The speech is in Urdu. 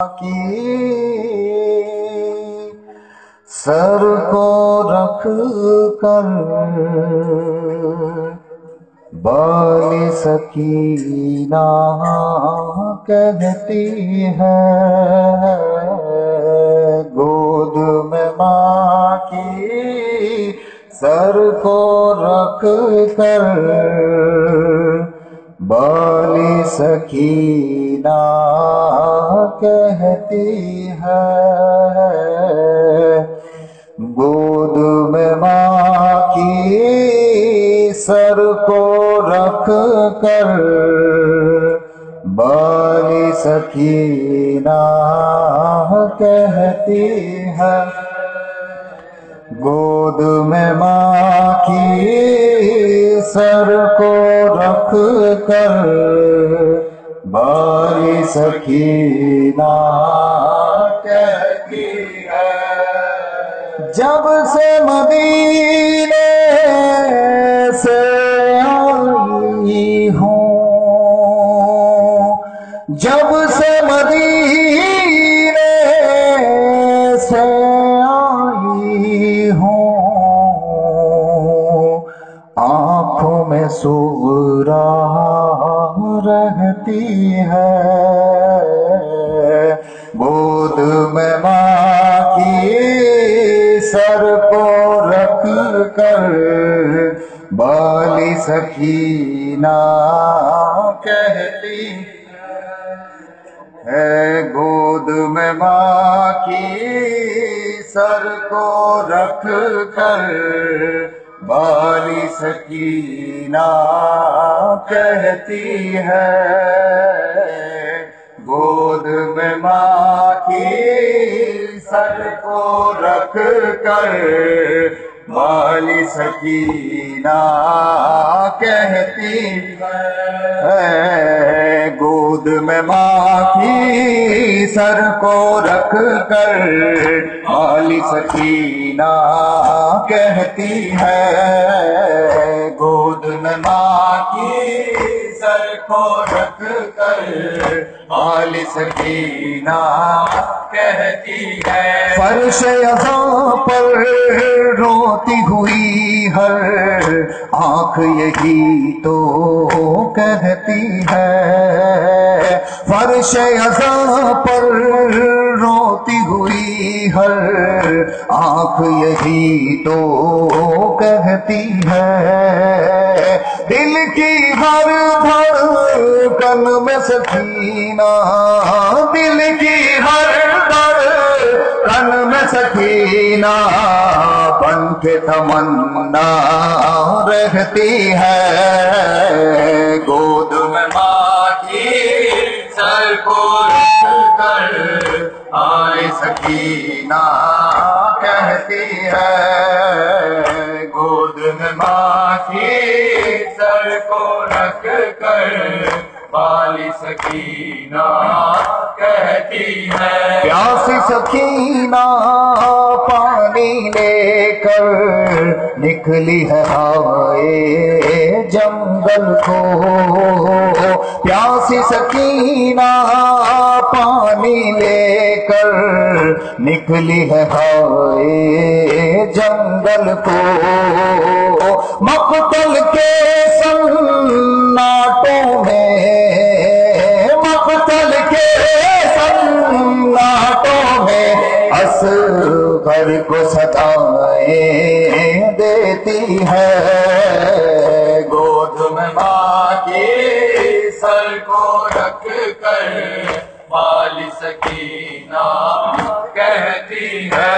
کی سر کو رکھ کر بال سکینہ کہتی ہے، گود میں ماں کی سر کو رکھ کر بالی سکینہ کہتی ہے۔ گود میں ماں کی سر کو رکھ کر بالی سکینہ کہتی ہے۔ گود میں ماں کی سر کو رکھ کر باری سکینہ کہتی ہے۔ جب سے مدینے سے آئی ہوں جب سے میں سورا رہتی ہے۔ گود میں ماں کی سر کو رکھ کر بالی سکینہ کہتی ہے۔ گود میں ماں کی سر کو رکھ کر بالی سکینہ کہتی ہے۔ گود میں ماں کی سر کو رکھ کر بالی سکینہ کہتی ہے۔ گود میں ماں سر کو رکھ کر بالی سکینہ کہتی ہے، گود میں ماں کی سر کو رکھ کر بالی سکینہ کہتی ہے۔ فرش یہاں پر روتی ہوئی ہر آنکھ یہی تو کہتی ہے۔ فرش یہاں پر روتی ہوئی ہر آنکھ یہی تو کہتی ہے۔ دل کی ہر دھڑکن میں سکینہ، دل کی ہر دھڑکن میں سکینہ بن کے تمنا رہتی ہے۔ گود میں کو رکھ کر آئے سکینہ کہتی ہے گود میں ماں کی سر کو رکھ کر بالی سکینہ کہتی ہے پیاسی سکینہ پانی لے کر نکلی ہے ہائے جنگل کو پیاسی سکینہ پانی لے کر نکلی ہے ہائے جنگل کو۔ مقتل کے سناٹوں میں، مقتل کے سناٹوں میں اصغر کو ستائیں دیتی ہے۔ گود میں ماں کی سر کو رکھ کر مالی سکینہ کہتی ہے۔